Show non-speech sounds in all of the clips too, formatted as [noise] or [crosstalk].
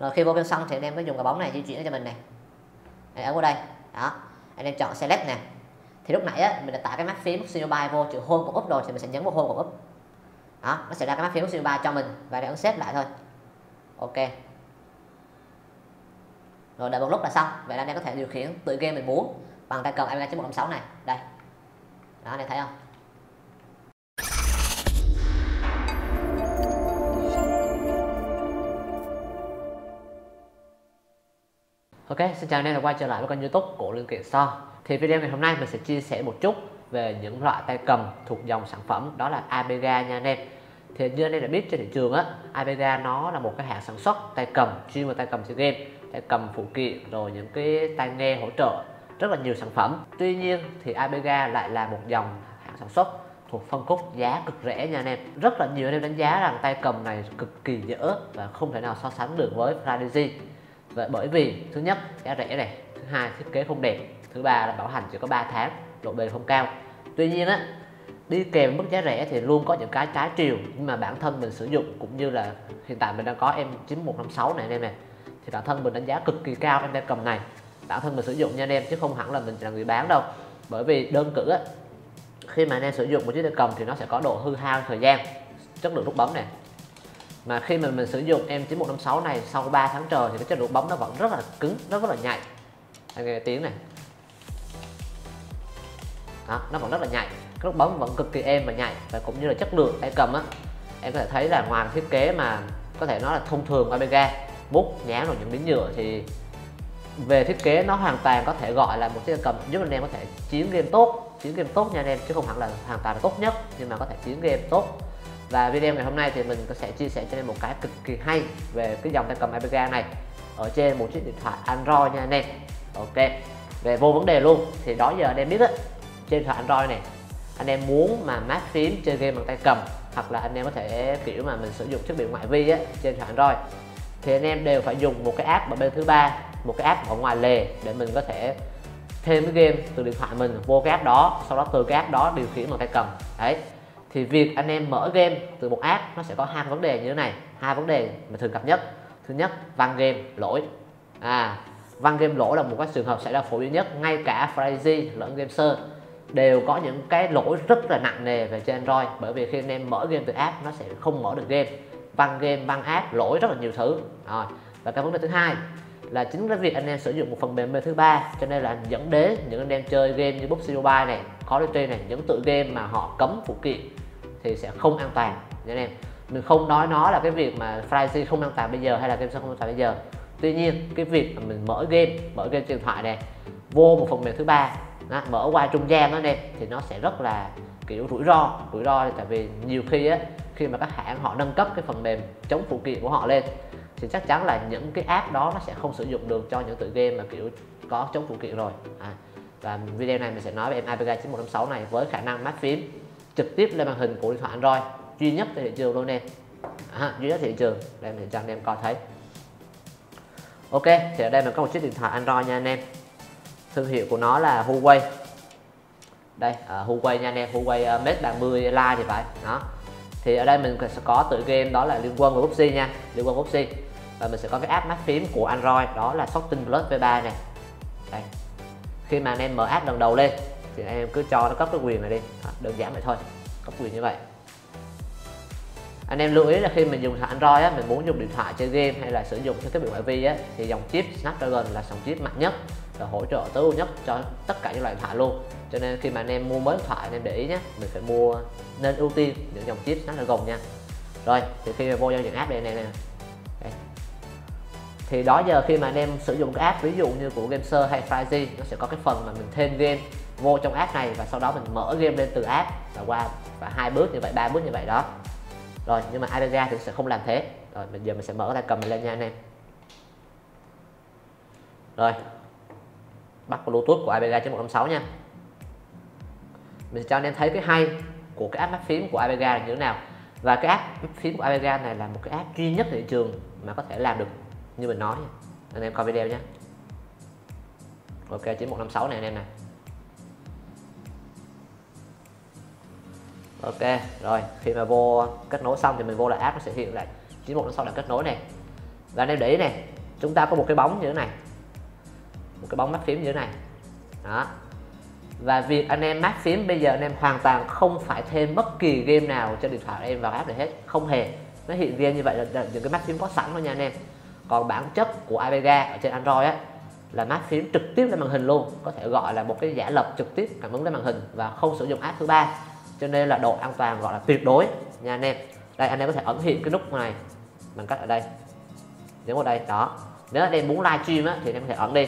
rồi khi vô game xong thì anh em mới dùng cái bóng này di chuyển cho mình này anh ấn vào đây. Đó anh em chọn select nè. Thì lúc nãy á, mình đã tải cái mắt phím Mobile vô chữ home của up rồi thì mình sẽ nhấn vào home của up. Đó nó sẽ ra cái mắt phím Mobile cho mình và để ấn xếp lại thôi. Ok. Rồi đợi một lúc là xong. Vậy là anh em có thể điều khiển tự game mình muốn bằng tay cầm Amiga 9156 này. Đây. Đó anh em thấy không? Ok, xin chào anh em đã quay trở lại với kênh youtube của Linh Kiện So Thì video ngày hôm nay mình sẽ chia sẻ một chút về những loại tay cầm thuộc dòng sản phẩm đó là Abega nha anh em. Thì như anh em đã biết trên thị trường á, Abega nó là một cái hãng sản xuất tay cầm chuyên về tay cầm chơi game tay cầm phụ kiện rồi những cái tai nghe hỗ trợ rất là nhiều sản phẩm. Tuy nhiên thì Abega lại là một dòng hãng sản xuất thuộc phân khúc giá cực rẻ nha anh em. Rất là nhiều anh em đánh giá rằng tay cầm này cực kỳ dở và không thể nào so sánh được với Prodigy. Vậy bởi vì thứ nhất giá rẻ này, thứ hai thiết kế không đẹp, thứ ba là bảo hành chỉ có 3 tháng, độ bền không cao. Tuy nhiên á đi kèm mức giá rẻ thì luôn có những cái trái chiều nhưng mà bản thân mình sử dụng cũng như là hiện tại mình đang có em 9156 này anh em này thì bản thân mình đánh giá cực kỳ cao em đang cầm này bản thân mình sử dụng nha anh em chứ không hẳn là mình là người bán đâu bởi vì đơn cử á khi mà anh em sử dụng một chiếc tay cầm thì nó sẽ có độ hư hao thời gian chất lượng nút bấm này mà khi mà mình sử dụng em 9156 này sau 3 tháng trời thì cái chất lượng bóng nó vẫn rất là cứng nó rất là nhạy. Anh nghe tiếng này. Đó, nó vẫn rất là nhạy. Cái nút bấm vẫn cực kỳ êm và nhạy và cũng như là chất lượng tay cầm á. Em có thể thấy là ngoài thiết kế mà có thể nói là thông thường Omega bút nhám rồi những miếng nhựa thì về thiết kế nó hoàn toàn có thể gọi là một chiếc cầm giúp anh em có thể chiến game tốt chiến game tốt nha anh em chứ không hẳn là hoàn toàn là tốt nhất nhưng mà có thể chiến game tốt và video ngày hôm nay thì mình sẽ chia sẻ cho em một cái cực kỳ hay về cái dòng tay cầm Abega này. Ở trên một chiếc điện thoại Android nha anh em. Ok, về vô vấn đề luôn. Thì đó giờ anh em biết á, trên điện thoại Android này, anh em muốn mà mát phím chơi game bằng tay cầm, hoặc là anh em có thể, kiểu mà mình sử dụng thiết bị ngoại vi á, trên điện thoại Android, thì anh em đều phải dùng một cái app ở bên thứ ba, một cái app ở ngoài lề để mình có thể thêm cái game từ điện thoại mình vô cái app đó, sau đó từ cái app đó điều khiển bằng tay cầm. Đấy thì việc anh em mở game từ một app, nó sẽ có hai vấn đề như thế này. Hai vấn đề mà thường gặp nhất. Thứ nhất, văn game lỗi. À văn game lỗi là một cái trường hợp xảy ra phổ biến nhất. Ngay cả Frazy lẫn Gameser đều có những cái lỗi rất là nặng nề về trên Android. Bởi vì khi anh em mở game từ app, nó sẽ không mở được game. Văn game, văn app lỗi rất là nhiều thứ. Rồi, và cái vấn đề thứ hai là chính cái việc anh em sử dụng một phần mềm bên thứ ba. Cho nên là dẫn đến những anh em chơi game như PUBG Mobile này Call of Duty này, những tự game mà họ cấm phụ kiện thì sẽ không an toàn. Nha anh em, mình không nói nó là cái việc mà Flyzy không an toàn bây giờ hay là game không an toàn bây giờ. Tuy nhiên, cái việc mà mình mở game mở game trên điện thoại này, vô một phần mềm thứ ba mở qua trung gian đó anh em, thì nó sẽ rất là, kiểu, rủi ro. Rủi ro tại vì nhiều khi á, khi mà các hãng họ nâng cấp cái phần mềm chống phụ kiện của họ lên thì chắc chắn là những cái app đó nó sẽ không sử dụng được cho những tựa game mà kiểu có chống phụ kiện rồi. À, và video này mình sẽ nói về em APK 9156 này với khả năng mát phím trực tiếp lên màn hình của điện thoại Android duy nhất trên thị trường luôn em à, duy nhất thị trường. Đây mình cho anh em coi thấy. Ok thì ở đây mình có một chiếc điện thoại Android nha anh em. Thương hiệu của nó là Huawei. Đây uh, Huawei nha anh em. Huawei uh, Mate 30 Lite thì phải. Đó. Thì ở đây mình sẽ có tự game đó là liên quân của PUBG nha. Liên quân PUBG và mình sẽ có cái app mát phím của Android đó là Shotting Plus V3 này. Đây. Khi mà anh em mở app lần đầu lên thì anh em cứ cho nó cấp cái quyền này đi. Đơn giản vậy thôi cấp quyền như vậy. Anh em lưu ý là khi mình dùng Android á, mình muốn dùng điện thoại chơi game hay là sử dụng cho thiết bị ngoại vi á, thì dòng chip Snapdragon là dòng chip mạnh nhất và hỗ trợ tối ưu nhất cho tất cả những loại điện thoại luôn. Cho nên khi mà anh em mua mới điện thoại anh em để ý nhé mình phải mua nên ưu tiên những dòng chip Snapdragon nha. Rồi thì khi mà vô giao diện app đây này nè thì đó giờ khi mà anh em sử dụng cái app ví dụ như của Gameser hay Fryzy nó sẽ có cái phần mà mình thêm game vô trong app này và sau đó mình mở game lên từ app và qua và hai bước như vậy, ba bước như vậy đó. Rồi, nhưng mà Avega thì sẽ không làm thế. Rồi, bây giờ mình sẽ mở tay cầm lên nha anh em. Rồi, bắt bluetooth của Avega 156 nha. Mình sẽ cho anh em thấy cái hay của cái app mắt phím của Avega là như thế nào. Và cái app phím của Avega này là một cái app duy nhất thị trường mà có thể làm được như mình nói anh em coi video nhé. Ok 9156 này anh em nè. Ok, rồi, khi mà vô kết nối xong thì mình vô lại app nó sẽ hiện lại. 9156 đã kết nối này và anh em để ý này chúng ta có một cái bóng như thế này. Một cái bóng mắt phím như thế này. Đó. Và việc anh em mát phím, bây giờ anh em hoàn toàn không phải thêm bất kỳ game nào trên điện thoại em vào app này hết. Không hề. Nó hiện game như vậy là những cái mắt phím có sẵn thôi nha anh em còn bản chất của Ivega ở trên Android á, là mát phím trực tiếp lên màn hình luôn. Có thể gọi là một cái giả lập trực tiếp cảm ứng lên màn hình và không sử dụng app thứ ba. Cho nên là độ an toàn gọi là tuyệt đối nha anh em. Đây, anh em có thể ẩn hiện cái nút này bằng cách ở đây. Nhấn vào đây, đó. Nếu anh em muốn live stream á, thì anh em có thể ẩn đi.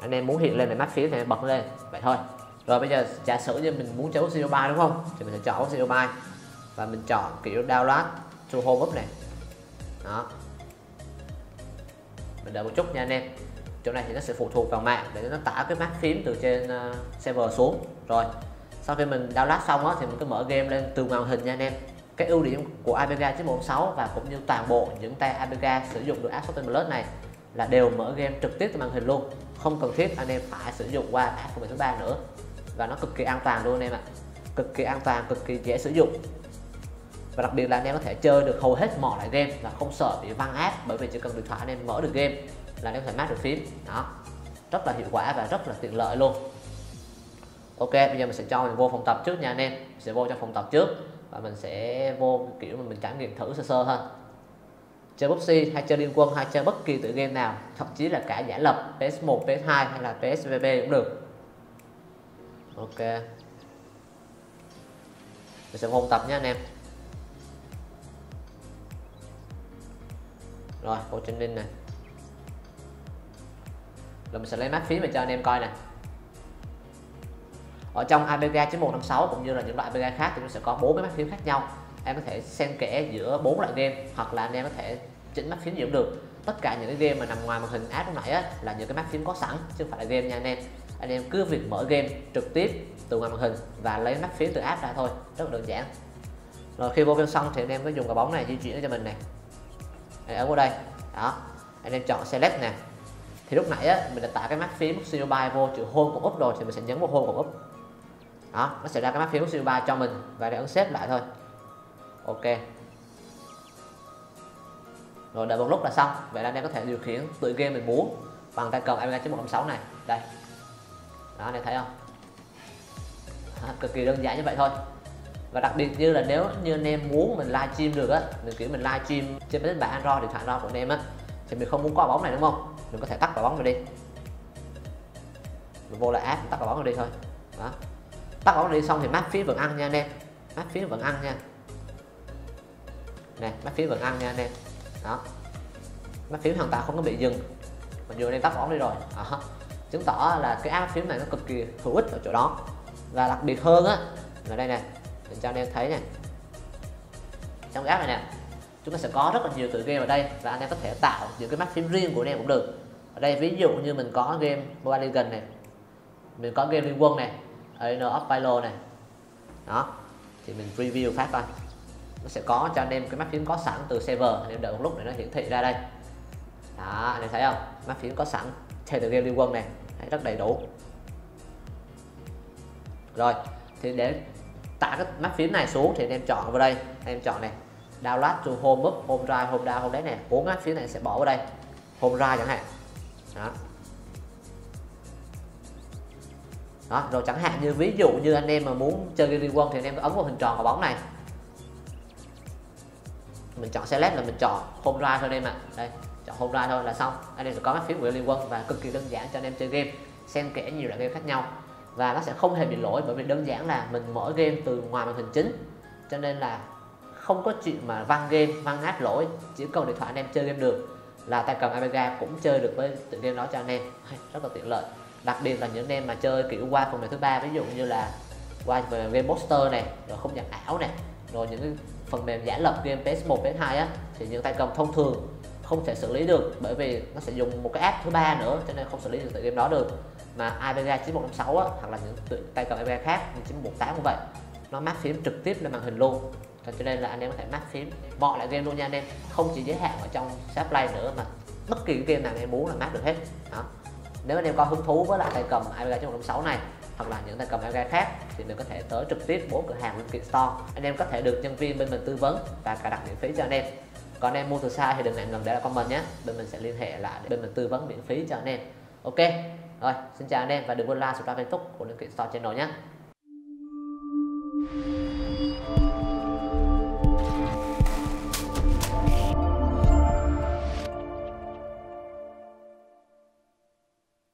Anh em muốn hiện lên để mát phím thì em bật lên. Vậy thôi. Rồi bây giờ giả sử như mình muốn chơi Zero Buy đúng không? Thì mình sẽ chọn Zero Buy và mình chọn kiểu download to home up này. Đó mình đợi một chút nha anh em. Chỗ này thì nó sẽ phụ thuộc vào mạng để nó tải cái mắt phím từ trên ờ, server xuống. Rồi, sau khi mình download xong á thì mình cứ mở game lên từ màn hình nha anh em. Cái ưu điểm của APK 916 và cũng như toàn bộ những tay APK sử dụng được app Shopping Plus này là đều mở game trực tiếp từ màn hình luôn. Không cần thiết anh em phải sử dụng qua app của mình thứ ba nữa. Và nó cực kỳ an toàn luôn anh em ạ. Cực kỳ an toàn, cực kỳ dễ sử dụng và đặc biệt là anh em có thể chơi được hầu hết mọi loại game và không sợ bị văng app bởi vì chỉ cần điện thoại anh em mở được game là anh em có thể mát được phím. Đó. Rất là hiệu quả và rất là tiện lợi luôn. Ok bây giờ mình sẽ cho mình vô phòng tập trước nha anh em. Mình sẽ vô trong phòng tập trước và mình sẽ vô kiểu mà mình trải nghiệm thử sơ sơ thôi chơi PUBG hay chơi Liên Quân hay chơi bất kỳ tựa game nào thậm chí là cả giả lập PS1, PS2 hay là PSVP cũng được. Ok. Mình sẽ vô phòng tập nha anh em. Rồi vô linh này rồi mình sẽ lấy mắt phím để cho anh em coi nè. Ở trong APK 9156 cũng như là những loại APK khác thì nó sẽ có bốn cái mắt phím khác nhau. Em có thể xen kẽ giữa bốn loại game hoặc là anh em có thể chỉnh mắt phím gì cũng được. Tất cả những cái game mà nằm ngoài màn hình app lúc nãy á, là những cái mắt phím có sẵn chứ không phải là game nha anh em. Anh em cứ việc mở game trực tiếp từ ngoài màn hình và lấy mắt phím từ app ra thôi. Rất là đơn giản. Rồi khi vô game xong thì anh em có dùng cái bóng này di chuyển cho mình này anh ấn vào đây. Đó. Anh em chọn select nè. Thì lúc nãy á, mình đã tải cái mắt phím Mobile vô chữ home của úp rồi thì mình sẽ nhấn vào home của úp đó nó sẽ ra cái mắt phím Mobile cho mình và để ấn xếp lại thôi. Ok. Rồi đợi một lúc là xong. Vậy là anh em có thể điều khiển tự game mình muốn. Bằng tay cầm Amiga 9156 này. Đây. Đó anh em thấy không? À, [laughs] cực kỳ đơn giản như vậy thôi và đặc biệt như là nếu như anh em muốn mình livestream được á, mình kiểu mình livestream trên máy tính bảng Android, điện thoại Android của anh em á, thì mình không muốn có bóng này, đúng không? Mình có thể tắt quả bóng này đi. Mình vô lại app tắt quả bóng này đi thôi. Đó. Tắt quả bóng này đi xong thì mát phía vẫn ăn nha anh em. Mát phía vẫn ăn nha. Nè, mát phía vẫn ăn nha anh em. Đó. Mát phím hoàn toàn không có bị dừng. Mình dù anh em tắt bóng đi rồi. Đó. chứng tỏ là cái app phím này nó cực kỳ hữu ích ở chỗ đó. Và đặc biệt hơn á, là đây nè để cho anh em thấy nè. Trong cái app này nè chúng ta sẽ có rất là nhiều tựa game ở đây và anh em có thể tạo những cái mắt phím riêng của anh em cũng được. Ở đây ví dụ như mình có game Mobile Legends này mình có game liên quân này Arena of Pylo này. Đó thì mình review phát coi. Nó sẽ có cho anh em cái mắt phím có sẵn từ server anh em đợi một lúc để nó hiển thị ra đây. Đó anh em thấy không? Mắt phím có sẵn theo từ game liên quân này Đấy, rất đầy đủ. Rồi thì để tả cái mắt phím này xuống thì anh em chọn vào đây. Anh em chọn này. Download to home up home drive home down home đấy này, bốn mắt phím này sẽ bỏ vào đây. Home drive chẳng hạn. Đó. Đó rồi chẳng hạn như ví dụ như anh em mà muốn chơi game liên quân thì anh em ấn vào hình tròn quả bóng này. Mình chọn select là mình chọn home drive thôi anh em ạ. Đây chọn home drive thôi là xong. Anh em sẽ có mắt phím của liên quân và cực kỳ đơn giản cho anh em chơi game. Xen kẽ nhiều loại game khác nhau và nó sẽ không hề bị lỗi bởi vì đơn giản là mình mở game từ ngoài màn hình chính. Cho nên là không có chuyện mà văng game, văng hát lỗi, chỉ cần điện thoại anh em chơi game được là tay cầm Amiga cũng chơi được với tựa game đó cho anh em. Rất là tiện lợi. Đặc biệt là những anh em mà chơi kiểu qua phần mềm thứ ba, ví dụ như là qua về game poster này, rồi không gian ảo này, rồi những phần mềm giả lập game PS1 PS2 á, thì những tay cầm thông thường không thể xử lý được bởi vì nó sẽ dùng một cái app thứ ba nữa, cho nên không xử lý được tựa game đó được mà Avega 9156 á, hoặc là những tay cầm Avega khác như 918 cũng vậy. Nó mát phím trực tiếp lên màn hình luôn. Cho nên là anh em có thể mát phím mọi loại game luôn nha anh em. Không chỉ giới hạn ở trong Sharp Play nữa mà bất kỳ cái game nào anh em muốn là mát được hết. Đó. Nếu anh em có hứng thú với lại tay cầm Avega 9156 này hoặc là những tay cầm Amiga khác thì mình có thể tới trực tiếp bốn cửa hàng linh kiện store. Anh em có thể được nhân viên bên mình tư vấn và cài đặt miễn phí cho anh em. Còn anh em mua từ xa thì đừng ngại ngần để lại comment nhé. Bên mình sẽ liên hệ lại để bên mình tư vấn miễn phí cho anh em. Ok rồi, xin chào anh em và đừng quên like, subscribe kênh của Linh Kiện Store Channel nhé.